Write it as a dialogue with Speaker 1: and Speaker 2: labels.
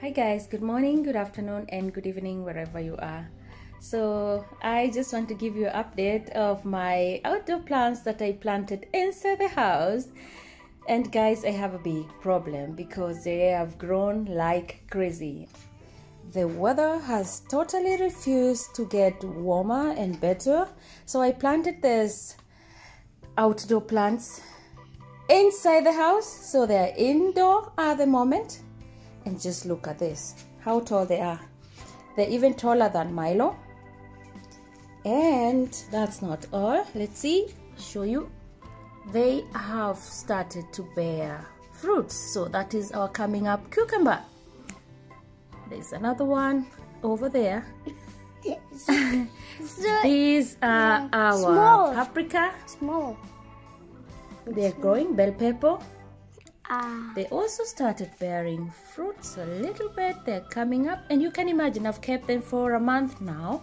Speaker 1: Hi guys, good morning, good afternoon, and good evening wherever you are. So I just want to give you an update of my outdoor plants that I planted inside the house. And guys, I have a big problem because they have grown like crazy. The weather has totally refused to get warmer and better. So I planted this outdoor plants inside the house. So they're indoor at the moment. And just look at this, how tall they are. They're even taller than Milo. And that's not all. Let's see, show you. They have started to bear fruits. So that is our coming up cucumber. There's another one over there. These are our
Speaker 2: Small.
Speaker 1: paprika.
Speaker 2: Small.
Speaker 1: They're growing bell pepper.
Speaker 2: Ah.
Speaker 1: They also started bearing fruits a little bit. They're coming up, and you can imagine I've kept them for a month now.